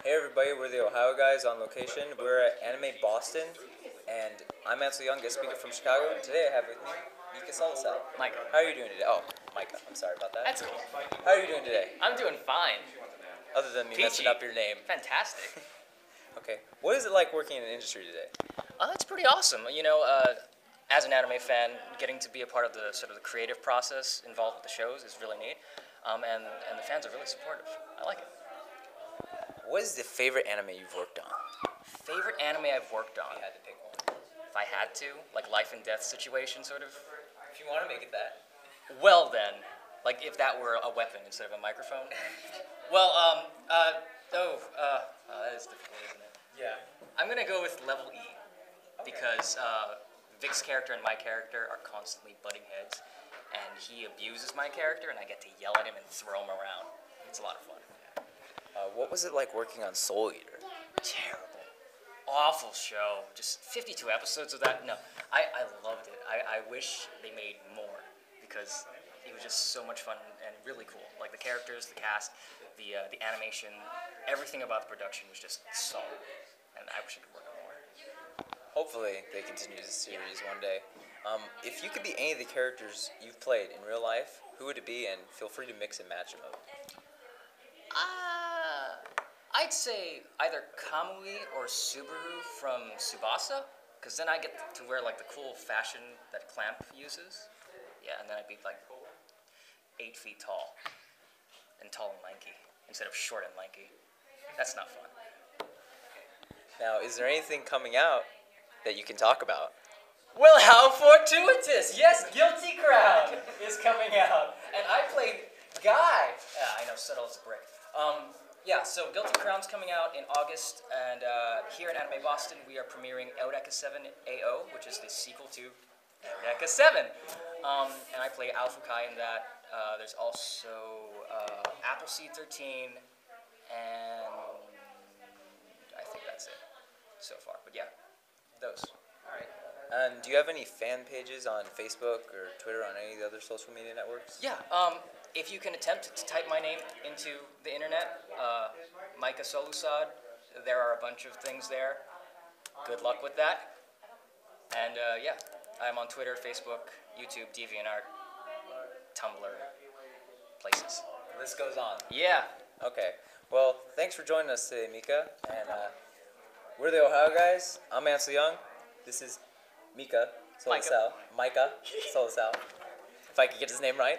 Hey everybody, we're the Ohio guys on location. We're at Anime Boston, and I'm Ansel Young, guest speaker from Chicago. And today I have with me Mika Solisal. Micah. How are you doing today? Oh, Micah. I'm sorry about that. That's cool. How are you doing today? I'm doing fine. Other than me messing up your name. Fantastic. Okay. What is it like working in the industry today? Oh, that's pretty awesome. You know, uh, as an anime fan, getting to be a part of the sort of the creative process involved with the shows is really neat. Um, and, and the fans are really supportive. I like it. What is the favorite anime you've worked on? Favorite anime I've worked on? If, had to pick one. If I had to, like life and death situation, sort of. If you want to make it that. Well then, like if that were a weapon instead of a microphone. well, um, uh, oh, uh, oh, that is difficult, isn't it? Yeah. I'm gonna go with level E because uh, Vic's character and my character are constantly butting heads, and he abuses my character, and I get to yell at him and throw him around. It's a lot of fun. Uh, what was it like working on Soul Eater? Terrible, awful show. Just 52 episodes of that. No, I, I loved it. I, I wish they made more because it was just so much fun and really cool. Like the characters, the cast, the uh, the animation, everything about the production was just solid, and I wish I could work on more. Hopefully they continue this series one day. Um, if you could be any of the characters you've played in real life, who would it be? And feel free to mix and match them up. Uh, I'd say either Kamui or Subaru from Tsubasa, because then I get to wear like the cool fashion that Clamp uses. Yeah, and then I'd be like eight feet tall and tall and lanky instead of short and lanky. That's not fun. Now, is there anything coming out that you can talk about? Well, how fortuitous! Yes, Guilty Crown is coming out, and I played Guy. Yeah, I know, subtle as a brick. Um, yeah, so Guilty Crown's coming out in August, and uh, here at Anime Boston, we are premiering Eureka 7 AO, which is the sequel to Eureka 7. Um, and I play Ao Fukai in that. Uh, there's also uh, Appleseed 13, and I think that's it so far. But yeah, those. All right. And do you have any fan pages on Facebook or Twitter on any of the other social media networks? Yeah, um, if you can attempt to type my name into the internet, uh, Micah Solusod, there are a bunch of things there. Good luck with that. And uh, yeah, I'm on Twitter, Facebook, YouTube, DeviantArt, Tumblr, places. This goes on. Yeah, Okay. Well, thanks for joining us today, Mika. And uh, we're the Ohio guys. I'm Ansel Young. This is Mika Solisal. Micah Solisal. If I could get his name right.